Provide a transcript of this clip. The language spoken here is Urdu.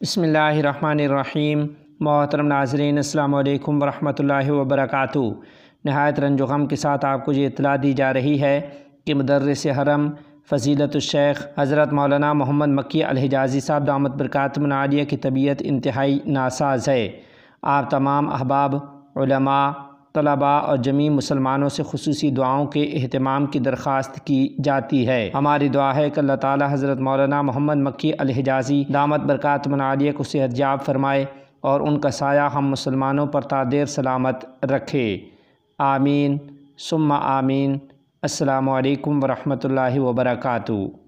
بسم اللہ الرحمن الرحیم۔ محترم ناظرین، السلام علیکم ورحمۃ اللہ وبرکاتہ۔ نہایت رنج و غم کے ساتھ آپ کو یہ اطلاع دی جا رہی ہے کہ مدرس حرم فضیلت الشیخ حضرت مولانا محمد مکی الحجازی صاحب دامت برکاتم العالیہ کی طبیعت انتہائی ناساز ہے۔ آپ تمام احباب، علماء طلباء اور جمیع مسلمانوں سے خصوصی دعاؤں کے اہتمام کی درخواست کی جاتی ہے۔ ہماری دعا ہے کہ اللہ تعالی حضرت مولانا محمد مکی الحجازی دامت برکات منعلیہ کو صحت جاب فرمائے اور ان کا سایہ ہم مسلمانوں پر تادیر سلامت رکھے۔ آمین۔ ثم آمین۔ السلام علیکم ورحمۃ اللہ وبرکاتہ۔